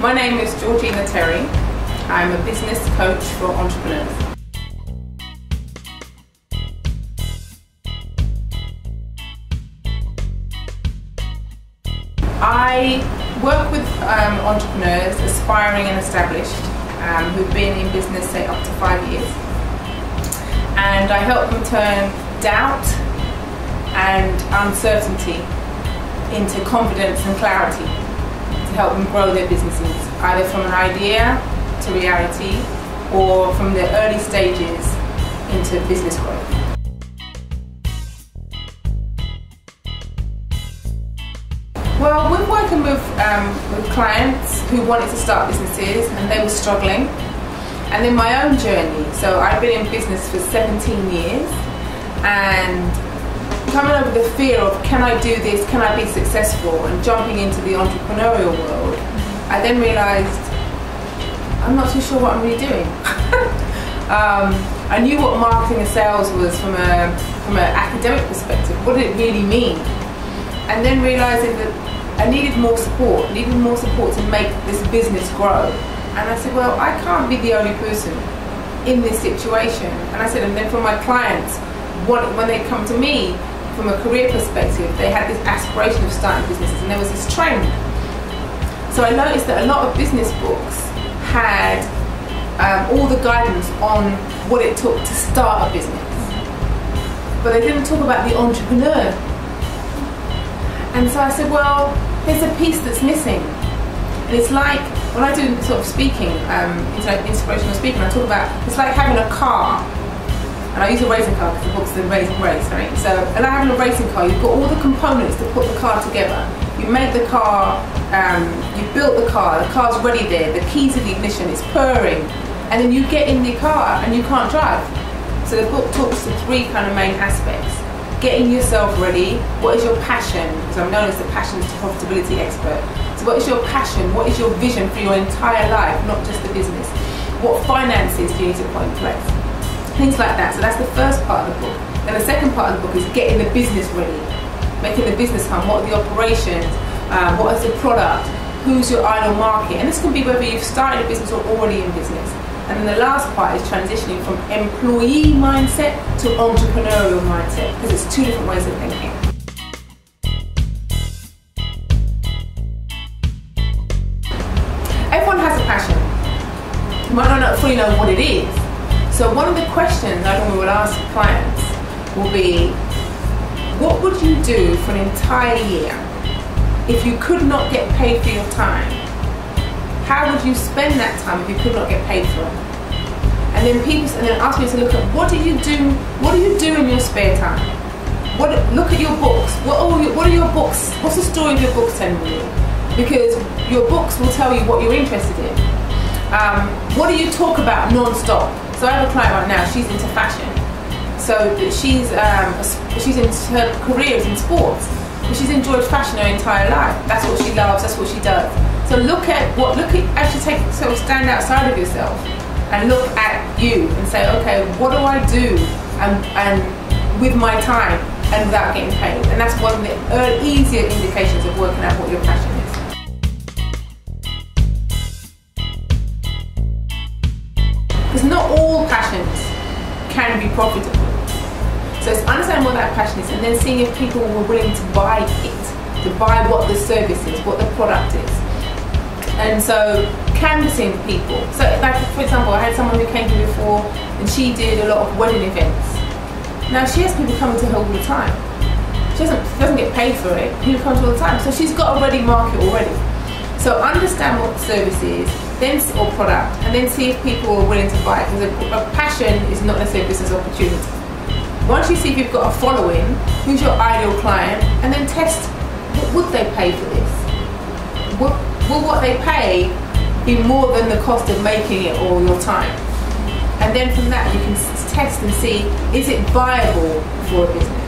My name is Georgina Terry. I'm a business coach for entrepreneurs. I work with um, entrepreneurs, aspiring and established, um, who've been in business say up to five years. And I help them turn doubt and uncertainty into confidence and clarity to help them grow their businesses, either from an idea to reality or from the early stages into business growth. Well, we're working with, um, with clients who wanted to start businesses and they were struggling. And then my own journey. So I've been in business for 17 years and coming over the fear of can I do this, can I be successful, and jumping into the entrepreneurial world, I then realised I'm not too sure what I'm really doing. um, I knew what marketing and sales was from a from an academic perspective. What did it really mean? And then realising that I needed more support, needed more support to make this business grow. And I said, well, I can't be the only person in this situation. And I said, and then for my clients, what, when they come to me, from a career perspective, they had this aspiration of starting businesses and there was this trend. So I noticed that a lot of business books had um, all the guidance on what it took to start a business. But they didn't talk about the entrepreneur. And so I said, well, there's a piece that's missing. And it's like, when I do sort of speaking, um, inspirational speaking, I talk about, it's like having a car and I use a racing car because the book's the racing race, right? So, and I have a racing car, you've got all the components to put the car together. You make the car, um, you built the car, the car's ready there, the keys of the ignition, it's purring, and then you get in the car and you can't drive. So the book talks to three kind of main aspects. Getting yourself ready, what is your passion? Because I'm known as the passion to profitability expert. So what is your passion? What is your vision for your entire life, not just the business? What finances do you need to put in place? Things like that. So that's the first part of the book. And the second part of the book is getting the business ready, making the business come. What are the operations? Um, what is the product? Who's your ideal market? And this can be whether you've started a business or already in business. And then the last part is transitioning from employee mindset to entrepreneurial mindset because it's two different ways of thinking. Everyone has a passion. You might not fully know what it is, so one of the questions I normally would ask clients will be, what would you do for an entire year if you could not get paid for your time? How would you spend that time if you could not get paid for it? And then people, and then ask me to look at what do you do? What do you do in your spare time? What look at your books. What are your, what are your books? What's the story of your books telling you? Because your books will tell you what you're interested in. Um, what do you talk about non-stop? So I have a client right now, she's into fashion. So she's um, she's in her career is in sports. But she's enjoyed fashion her entire life. That's what she loves, that's what she does. So look at what look at actually take sort of stand outside of yourself and look at you and say, okay, what do I do and and with my time and without getting paid? And that's one of the easier indications of working out what your So it's understanding what that passion is and then seeing if people were willing to buy it, to buy what the service is, what the product is. And so canvassing people. So like for example, I had someone who came here before and she did a lot of wedding events. Now she has people coming to her all the time. She doesn't, doesn't get paid for it, people come to her all the time. So she's got a ready market already. So understand what the service is, then or product, and then see if people are willing to buy it. Because a, a passion is not necessarily a business opportunity. Once you see if you've got a following, who's your ideal client, and then test what would they pay for this? Will, will what they pay be more than the cost of making it or your time? And then from that you can test and see is it viable for a business.